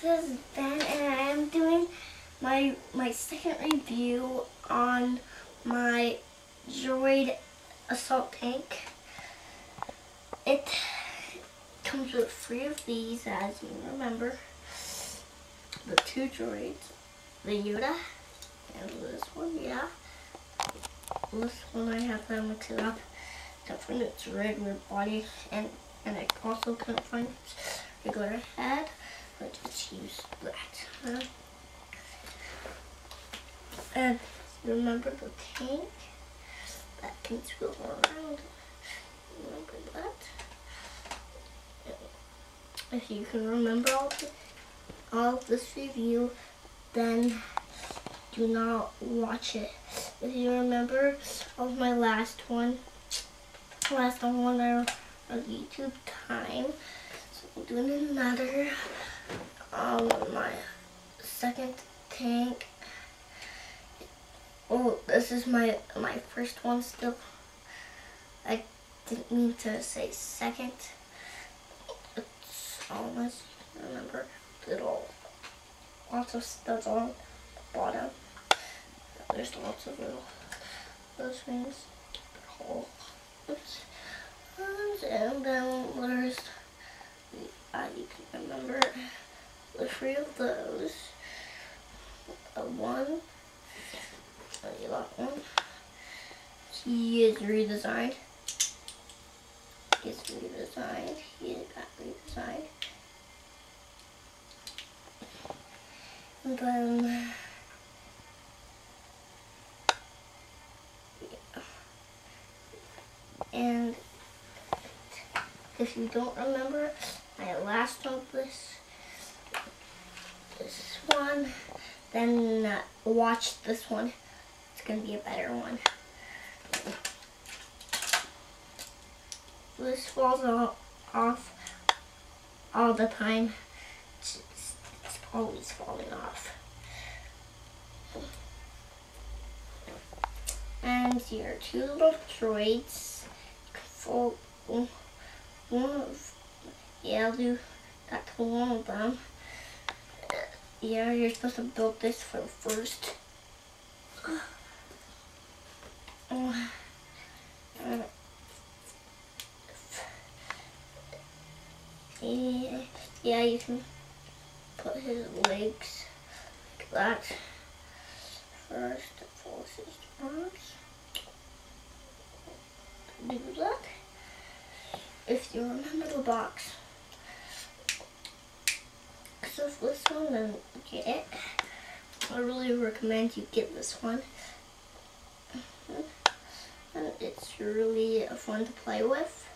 this is Ben and I am doing my my second review on my Droid assault tank. It comes with three of these as you remember. The two droids, the Yoda, and this one, yeah. This one I have them mixed it up. Except for its weird body and and I also couldn't find its regular head. But just use that. Huh? And remember the tank? That can swirl around. Remember that? If you can remember all, the, all of this review, then do not watch it. If you remember of my last one, last one on YouTube time, so I'm doing another um, second tank. Oh, this is my my first one still. I didn't mean to say second. It's almost remember little lots of studs on the bottom. There's lots of little those things. Oops. And then there's you can remember the three of those. A one, lot one. He is redesigned. He is redesigned. He got redesigned. And then and if you don't remember, I last this this one, then uh, watch this one. It's going to be a better one. This falls all, off all the time. It's, it's always falling off. And here are two little droids. Full, one of, yeah, I'll do that to one of them. Yeah, you're supposed to build this for first. Uh, yeah, you can put his legs like that. First, fold his arms. Do that. If you remember the box, this one, then get it. I really recommend you get this one. Uh-huh. And it's really fun to play with.